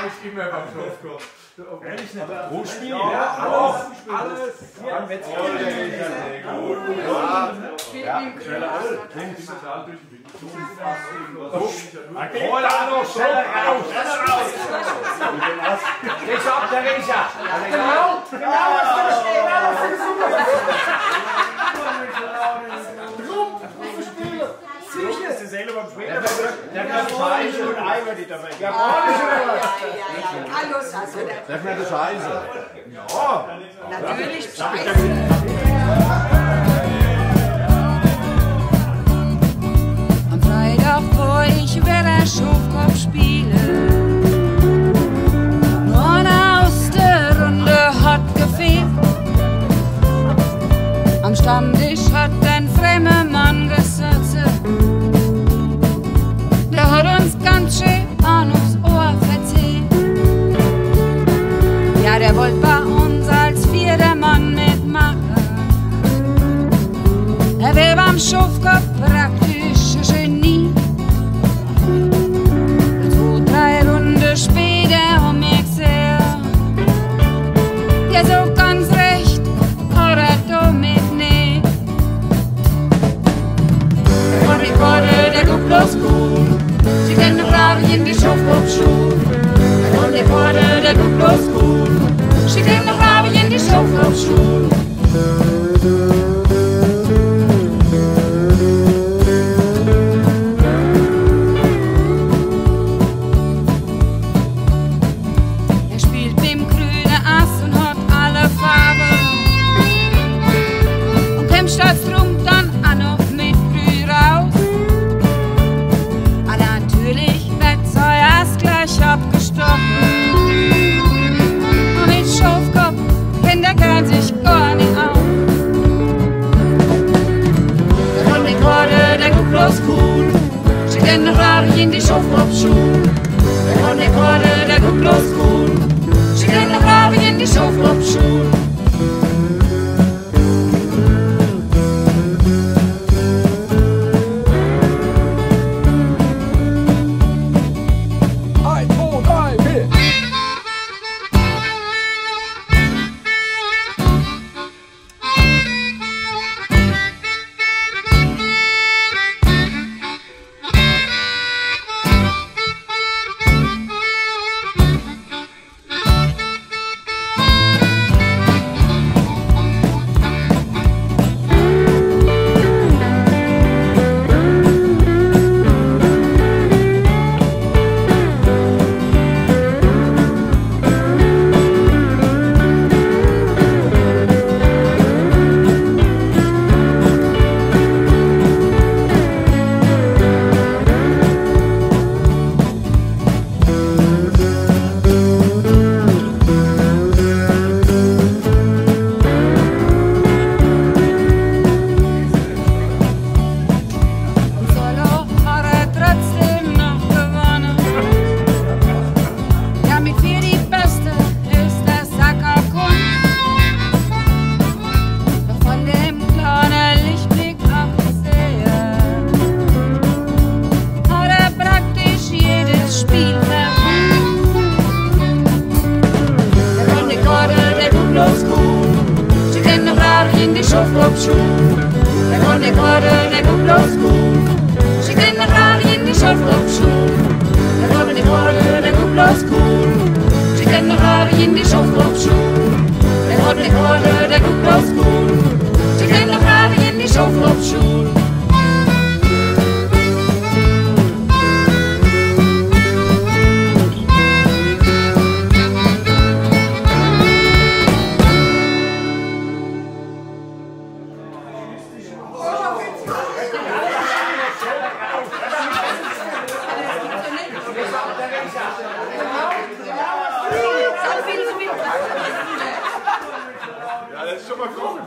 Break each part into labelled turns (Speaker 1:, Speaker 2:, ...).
Speaker 1: eigentlich immer beim Schafkopf.
Speaker 2: Ehrlich nicht.
Speaker 3: Wo spielen?
Speaker 1: Ja, alles, alles.
Speaker 2: Ja.
Speaker 1: Ja, schneller
Speaker 3: raus! Schneller raus! Gehst ab, der Riecher! Genau! Genau, was da steht! Alles ist super! Der kann Scheiße und Ei wird dabei. Ja,
Speaker 4: Alles, also der-
Speaker 3: Darf man das Scheiße?
Speaker 4: natürlich scheiße.
Speaker 5: Am Freitag, wo ich wieder Schafkopf spiele. Der Rari in die Schafkopfschuhe. Der Hund nicht gerade, der guckt. Steht in der Rari in die.
Speaker 3: Ein,
Speaker 5: in die Schafkopfschuhe. Der Runde Korde, der tut bloß gut. Sie kennen Rari in die Schafkopfschuhe. Der Runde Korde, der tut bloß gut. Sie kennen Rari in die Schafkopfschuhe. Der Runde Korde, der tut bloß gut. Sie kennen Ja, dat is
Speaker 1: toch maar goed.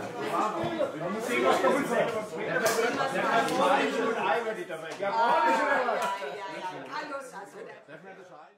Speaker 1: ja moet je
Speaker 3: was goed zijn. Ja, ja, ja.